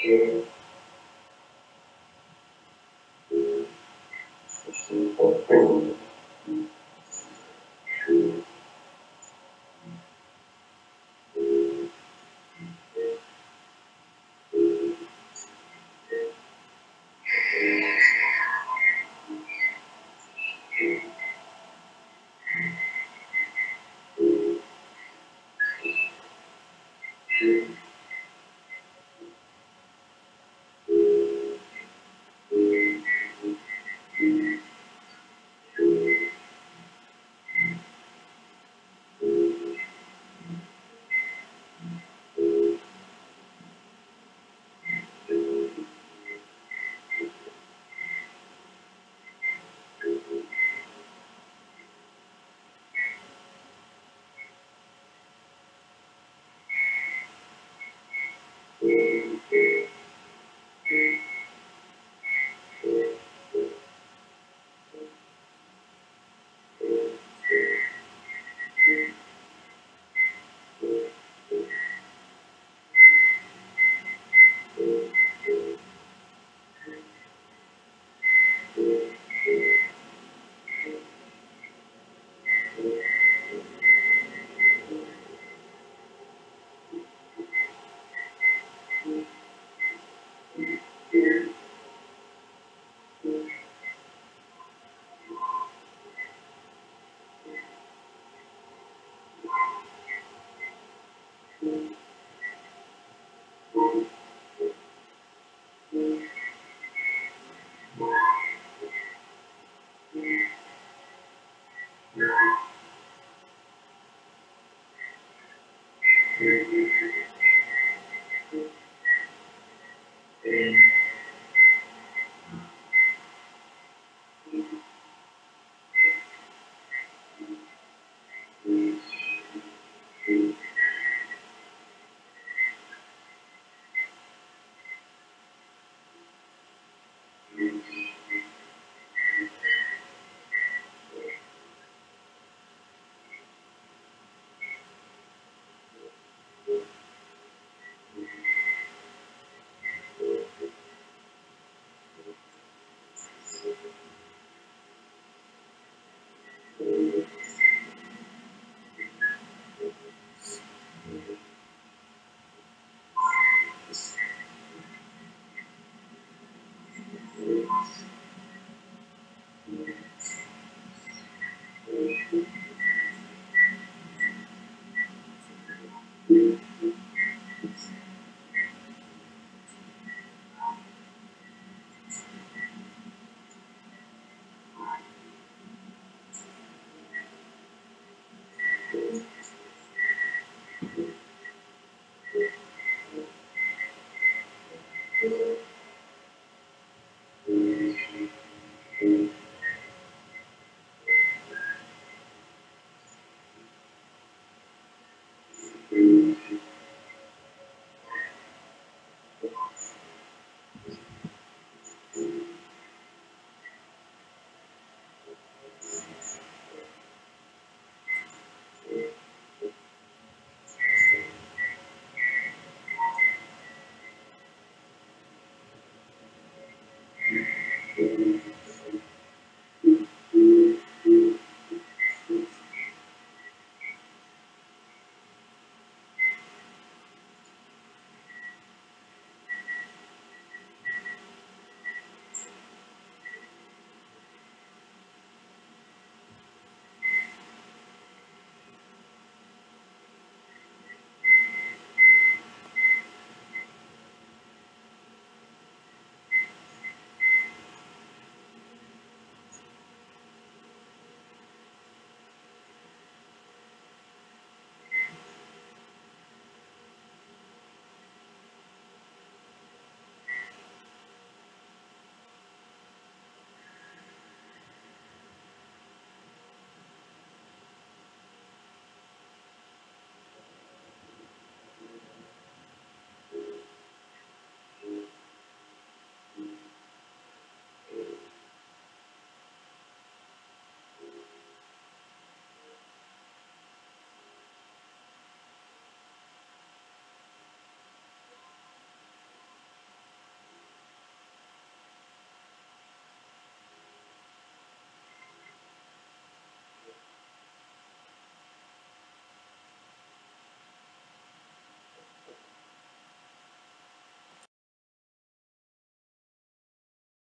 Sustento o corpo Thank you.